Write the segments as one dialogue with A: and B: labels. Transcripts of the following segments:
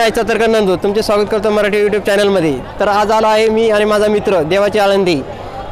A: आहे चतरकर नंदू? तुमचे स्वागत करतो मराठी यूट्यूब चॅनलमध्ये तर आज आलो आहे मी आणि माझा मित्र देवाची आळंदी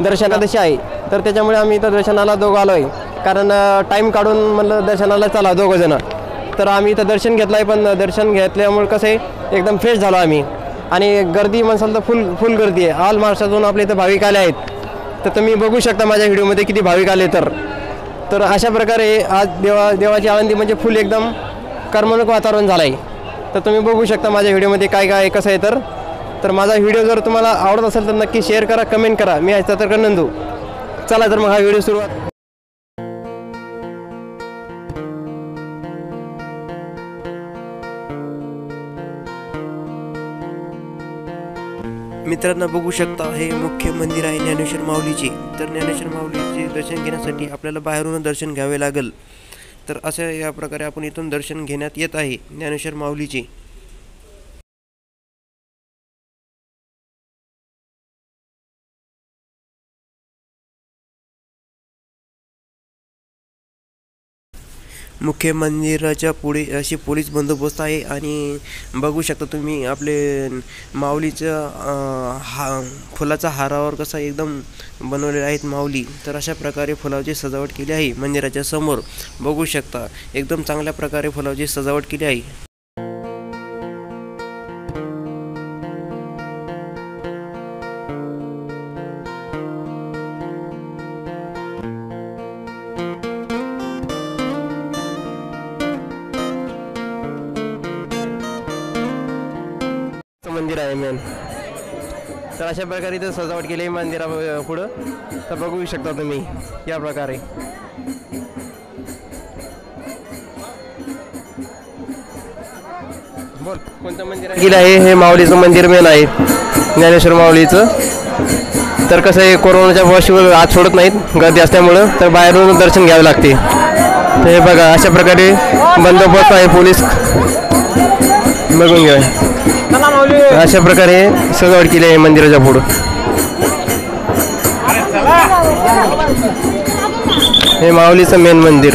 A: दर्शनादशी आहे. तर त्याच्यामुळे आम्ही इथं दर्शनाला दोघं आलो आहे कारण टाईम काढून म्हणलं दर्शनाला चला दोघंजणं तर आम्ही इथं दर्शन घेतलं आहे पण दर्शन घेतल्यामुळे कसं आहे एकदम फ्रेश झालो आम्ही. आणि गर्दी म्हणसाल तर फुल फुल गर्दी आहे. ऑल महाराष्ट्रातून आपले इथं भाविक आले आहेत. तर तुम्ही बघू शकता माझ्या व्हिडिओमध्ये किती भाविक आले तर. तर अशा प्रकारे आज देवा देवाची आळंदी म्हणजे फुल एकदम करमणूक वातावरण झालं आहे तर तुम्ही बघू शकता माझ्या व्हिडिओमध्ये काय काय कसं आहे तर. तर माझा व्हिडिओ जर तुम्हाला आवडत असेल तर नक्की शेअर करा कमेंट करा. मी आहे तर नंदू. चला तर मग हा व्हिडिओ सुरुवात. मित्रांनो बघू शकता हे मुख्य मंदिर आहे ज्ञानेश्वर माऊलीचे. तर ज्ञानेश्वर माऊलीचे दर्शन घेण्यासाठी आपल्याला बाहेरून दर्शन घ्यावे लागेल. तर अशा या प्रकारे आपण इथून दर्शन घेण्यात येत आहे ज्ञानेश्वर माऊलीचे मुख्य मंदिराच्या पुढे अशी पोलीस बंदोबस्त आहे आणि बघू शकता तुम्ही आपले माऊलीचं हा फुलाचा हारावर कसा एकदम बनवलेला आहेत माऊली तर अशा प्रकारे फुलावची सजावट केली आहे मंदिराच्या समोर. बघू शकता एकदम चांगल्या प्रकारे फुलावची सजावट केली आहे. मंदिर आहे मेन तर अशा प्रकारे इथं सजावट केली आहे मंदिरा पुढं. तर बघू शकता तुम्ही या प्रकारे. बोल कोणतं मंदिर गेलं आहे हे माऊलीचं मंदिर मेन आहे. ज्ञानेश्वर माऊलीचं. तर कसं आहे कोरोनाच्या वर्षीवर आत सोडत नाहीत गर्दी असल्यामुळं. तर बाहेरून दर्शन घ्यावे लागते. तर हे बघा अशा प्रकारे बंदोबस्त आहे पोलीस. बघून घ्या. अशा प्रकारे सजावट केली आहे मंदिराच्या पुढं. हे माऊलीचं मेन मंदिर.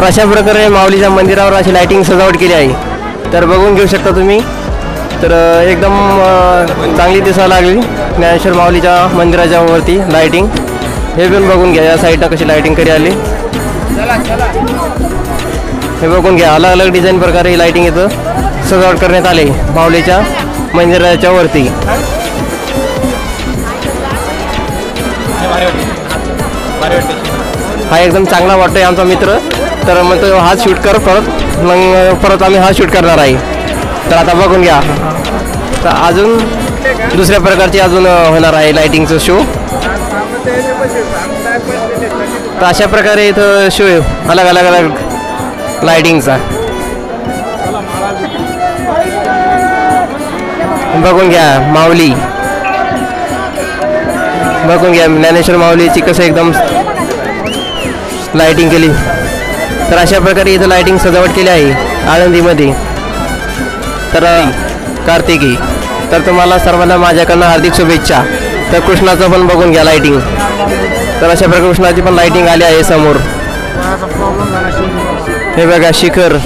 A: तर अशा प्रकारे माऊलीच्या मंदिरावर अशी लायटिंग सजावट केली आहे. तर बघून घेऊ शकता तुम्ही. तर एकदम चांगली दिसायला लागली ज्ञानेश्वर माऊलीच्या मंदिराच्या वरती लायटिंग हे पण बघून घ्या या साईडला कशी लायटिंग करी आली. हे बघून घ्या अलग अलग डिझाईन प्रकारे लायटिंग इथं सजावट करण्यात आली माऊलीच्या मंदिराच्या वरती. हा एकदम चांगला वाटतोय आमचा मित्र. तर मग तो हा शूट कर परत. मग परत आम्ही हा शूट करणार आहे. तर आता बघून घ्या. तर अजून दुसऱ्या प्रकारची अजून होणार आहे लाइटिंगचं शो तर अशा प्रकारे इथं शो अलग अलग अलग लाइटिंगचा बघून घ्या माऊली. बघून घ्या ज्ञानेश्वर माऊलीची कसं एकदम लाइटिंग केली. तर अशा प्रकारे इथं लायटिंग सजावट केली आहे आळंदीमध्ये. तर कार्तिकी तर तुम्हाला सर्वांना माझ्याकडनं हार्दिक शुभेच्छा. तर कृष्णाचं पण बघून घ्या लायटिंग तर अशा प्रकारे कृष्णाची पण लायटिंग आली आहे समोर. हे बघा शिखर.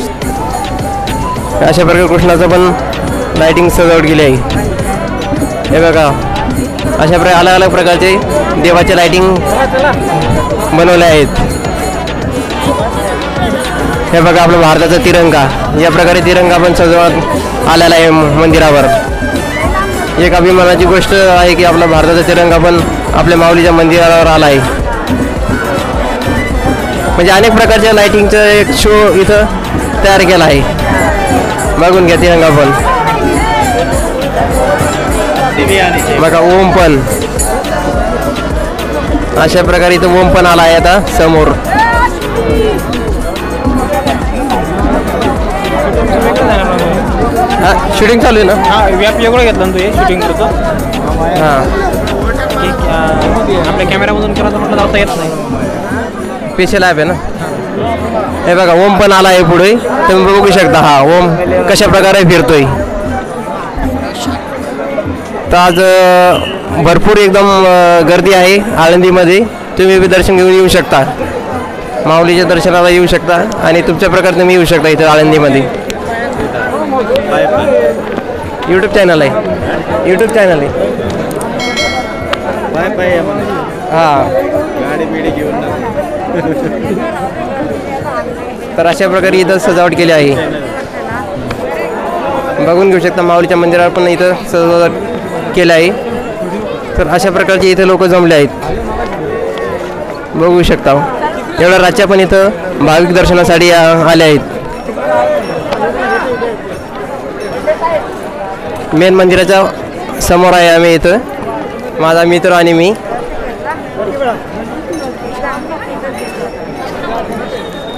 A: अशा प्रकारे कृष्णाचं पण लायटिंग सजावट केली आहे. हे बघा अशा प्रकारे अलग अलग प्रकारचे देवाचे लायटिंग बनवले आहेत. हे बघा आपला भारताचा तिरंगा. या प्रकारे तिरंगा पण सजवत आलेला आहे मंदिरावर. एक अभिमानाची गोष्ट आहे की आपला भारताचा तिरंगा पण आपल्या माऊलीच्या मंदिरावर आला आहे. म्हणजे अनेक प्रकारच्या लाइटिंगचा एक शो इथं तयार केला आहे. बघून घ्या तिरंगा पण. बघा ओम पण. अशा प्रकारे इथं ओम पण आला आहे आता समोर. हा शूटिंग चालू आहे ना?
B: हा व्याप वेगळं घेतलं ना तू हे शूटिंग करतो
A: हां.
B: आपल्या कॅमेरामधून तर म्हटलं जाता येत नाही.
A: स्पेशल ॲप आहे ना? हे बघा ओम पण आला आहे पुढे. तुम्ही बघू शकता. हा ओम कशा प्रकारे फिरतोय. तर आज भरपूर एकदम गर्दी आहे आळंदीमध्ये. तुम्ही बी दर्शन घेऊन येऊ शकता. माऊलीच्या दर्शनाला येऊ शकता आणि तुमच्या प्रकारे तुम्ही येऊ शकता इथं आळंदीमध्ये. यूट्यूब चॅनल आहे. यूट्यूब चॅनल आहे. हां.
C: गाडी बिडी घेऊन
A: तर अशा प्रकारे इथं सजावट केली आहे. बघून घेऊ शकता माऊलीच्या मंदिरावर पण इथं सजावट केलं आहे. तर अशा प्रकारचे इथे लोक जमले आहेत. बघू शकता. एवढ्या राज्या पण इथं भाविक दर्शनासाठी आ- आले आहेत. मेन मंदिराच्या समोर आहे आम्ही इथं. माझा मित्र आणि मी.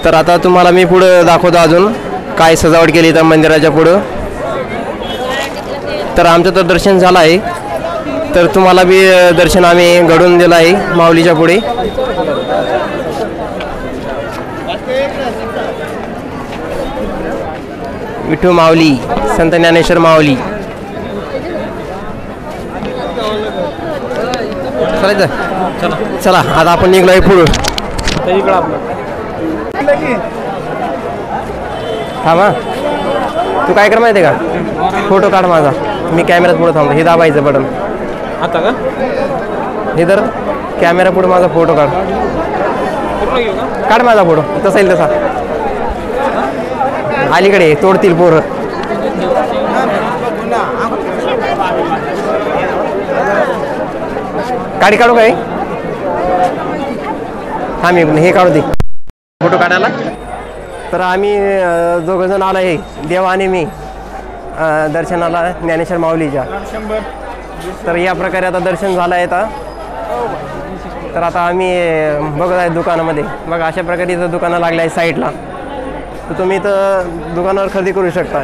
A: तर आता तुम्हाला मी पुढं दाखवतो अजून काय सजावट केली तर मंदिराच्या पुढं. तर आमचं तर दर्शन झालं आहे. तर तुम्हाला बी दर्शन आम्ही घडवून दिलं आहे माऊलीच्या पुढे. विठू माऊली संत ज्ञानेश्वर माऊली. चालायचं
B: चला.
A: चला आता आपण निघलो आहे पुढं
B: इकडं आपलं
A: थांबा. तू काय कर माहिती का? फोटो काढ माझा. मी कॅमेऱ्यात पुढे थांबतो. हे दाबायचं बटन.
B: आता का?
A: हे तर कॅमेरा पुढे माझा फोटो काढ. काढ माझा फोटो. तसा येईल तसा. अलीकडे तोडतील पोरं. गाडी काढू काय? हा मी हे काढू दे. फोटो काढायला. तर आम्ही दोघंजण आलो आहे. देवा आणि मी दर्शनाला ज्ञानेश्वर माऊलीच्या. तर या प्रकारे आता दर्शन झालं आहे आता. तर आता आम्ही बघत आहे दुकानामध्ये. बघा अशा प्रकारे इथं दुकानं लागलं आहे साईडला. तर तुम्ही इथं दुकानावर खरेदी करू शकता.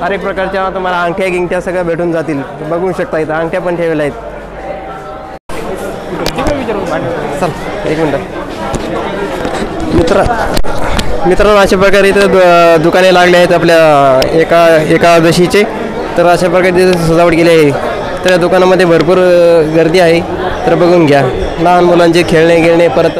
A: हर एक प्रकारच्या तुम्हाला अंगठ्या गिंगठ्या सगळ्या भेटून जातील. बघू शकता इथं अंगठ्या पण ठेवल्या आहेत चल एक मिनटं. मित्र मित्रांनो अशा प्रकारे इथं दुकाने लागले आहेत आपल्या एका एकादशीचे. तर अशा प्रकारे तिथे सजावट केली आहे. तर या दुकानामध्ये भरपूर गर्दी आहे. तर बघून घ्या. लहान मुलांचे खेळणे गिळणे परत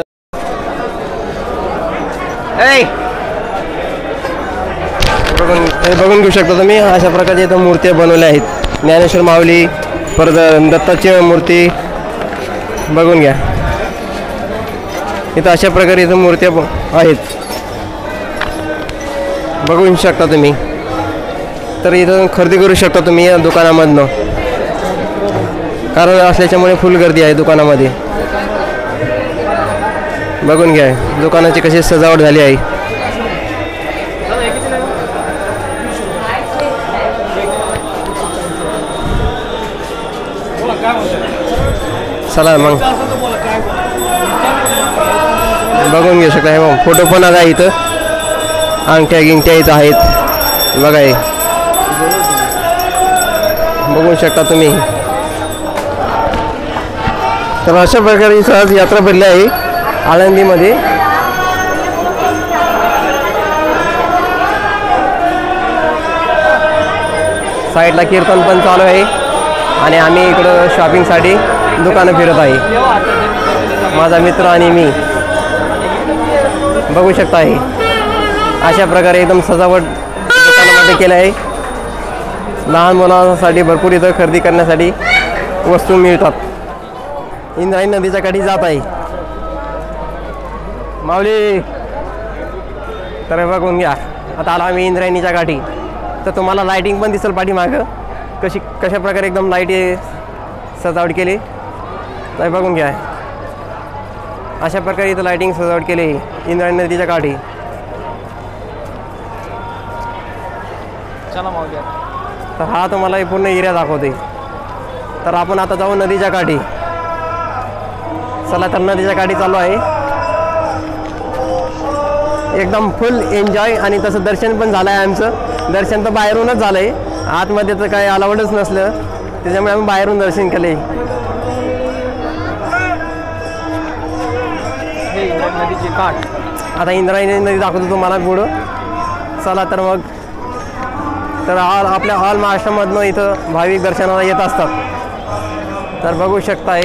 A: बघून बघून घेऊ शकता तुम्ही. अशा प्रकारच्या इथं मूर्त्या बनवल्या आहेत. ज्ञानेश्वर माऊली परत दत्ताची मूर्ती. बघून घ्या. इथं अशा प्रकारे इथं मूर्त्या आहेत. बघू शकता तुम्ही. तर इथं खरेदी करू शकता तुम्ही या दुकानामधनं. कारण असल्याच्यामुळे फुल गर्दी आहे दुकानामध्ये. बघून घ्या दुकानाची कशी सजावट झाली आहे. चला मग. बघून घेऊ शकता. हे मग फोटो पण आता इथं अंगठ्या गिंगठ्या इथं आहेत. बघा हे. बघू शकता तुम्ही. तर अशा प्रकारे सहज यात्रा भरली आहे आळंदीमध्ये. साईडला कीर्तन पण चालू आहे आणि आम्ही इकडं शॉपिंगसाठी दुकानं फिरत आहे. माझा मित्र आणि मी. बघू शकता आहे अशा प्रकारे एकदम सजावट दुकानामध्ये केलं आहे. लहान मुलांसाठी भरपूर इथं खरेदी करण्यासाठी वस्तू मिळतात. इंद्रायणी नदीच्या काठी जात आहे. माऊली तर बघून घ्या. आता आला आम्ही इंद्रायणीच्या काठी. तर तुम्हाला लाईटिंग पण दिसेल पाठीमागं. कशी कशा प्रकारे एकदम लाइट सजावट केली. तर बघून घ्या. अशा प्रकारे इथं लाईटिंग सजावट केली इंद्रायणी नदीच्या काठी. तर हा तुम्हाला पूर्ण एरिया दाखवते. तर आपण आता जाऊ नदीच्या काठी. चला तर नदीच्या काठी चालू आहे. एकदम फुल एन्जॉय आणि तसं दर्शन पण झालं आहे आमचं. दर्शन तर बाहेरूनच झालं आहे आतमध्ये तर काही अलाउडच नसलं. त्याच्यामुळे आम्ही बाहेरून दर्शन केले
B: काठ.
A: आता इंद्रायणी नदी दाखवतो तुम्हाला पुढं. चला तर मग. तर ऑल आपल्या ऑल महाराष्ट्रामधनं इथं भाविक दर्शनाला येत असतात. तर बघू शकताय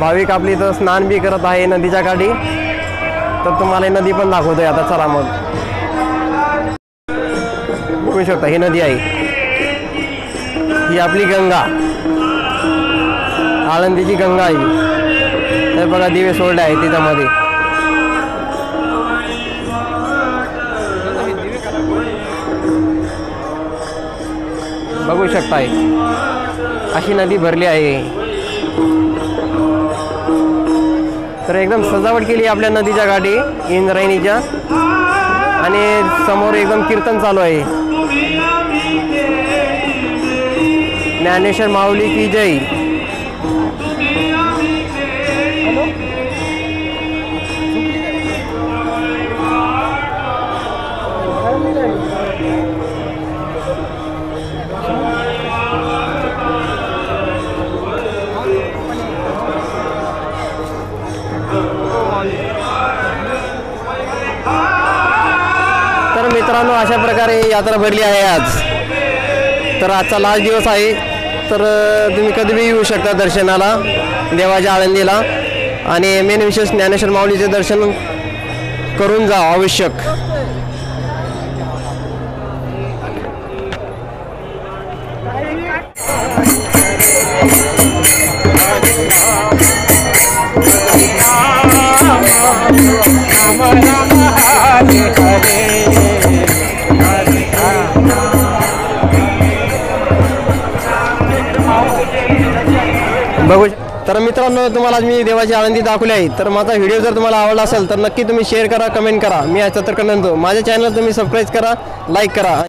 A: भाविक आपली इथं स्नान बी करत आहे नदीच्या काठी. तर तुम्हाला ही नदी पण दाखवतोय आता. चला मग. बघू शकता ही नदी आहे. ही आपली गंगा. आळंदीची गंगा आहे. तर बघा दिवे सोडले आहे त्याच्यामध्ये बघू शकताय. अशी नदी भरली आहे. तर एकदम सजावट केली आपल्या नदीच्या गाठी इंद्रायणीच्या. आणि समोर एकदम कीर्तन चालू आहे. ज्ञानेश्वर माऊली की जय. अशा प्रकारे यात्रा भरली आहे आज तर आजचा लास्ट दिवस आहे तर तुम्ही कधीही येऊ शकता दर्शनाला देवाच्या आळंदीला आणि मेन विशेष ज्ञानेश्वर माऊलीचे दर्शन करून जा आवश्यक बघू तर मित्रांनो तुम्हाला आज मी देवाची आनंदी दाखवली आहे. तर माझा व्हिडिओ जर तुम्हाला आवडला असेल तर नक्की तुम्ही शेअर करा कमेंट करा. मी याचा तर करणार माझ्या चॅनल तुम्ही सबस्क्राईब करा लाईक करा.